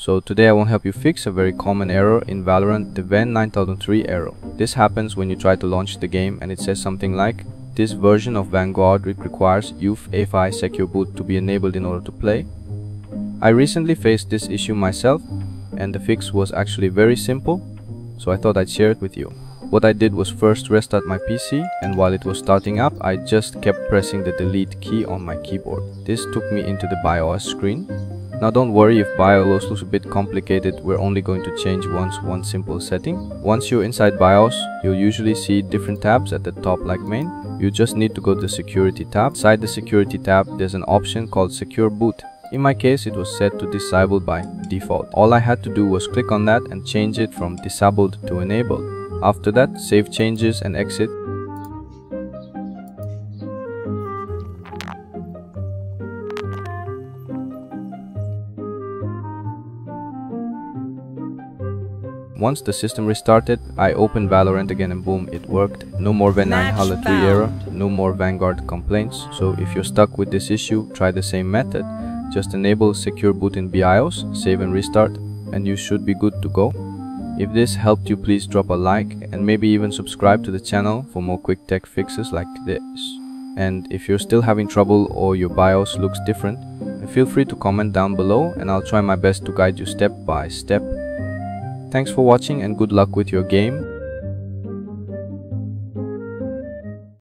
So today I won't help you fix a very common error in Valorant, the VAN 9003 error. This happens when you try to launch the game and it says something like this version of Vanguard requires UEFI Secure Boot to be enabled in order to play. I recently faced this issue myself and the fix was actually very simple, so I thought I'd share it with you. What I did was first restart my PC and while it was starting up, I just kept pressing the delete key on my keyboard. This took me into the BIOS screen. Now don't worry if BIOS looks a bit complicated, we're only going to change once one simple setting. Once you're inside BIOS, you'll usually see different tabs at the top like main. You just need to go to the security tab. Inside the security tab, there's an option called secure boot. In my case, it was set to disabled by default. All I had to do was click on that and change it from disabled to enabled. After that, save changes and exit. Once the system restarted, I opened Valorant again and boom, it worked. No more VAN 9003 error, no more Vanguard complaints. So if you're stuck with this issue, try the same method. Just enable secure boot in BIOS, save and restart, and you should be good to go. If this helped you please drop a like and maybe even subscribe to the channel for more quick tech fixes like this. And if you're still having trouble or your BIOS looks different, feel free to comment down below and I'll try my best to guide you step by step. Thanks for watching and good luck with your game.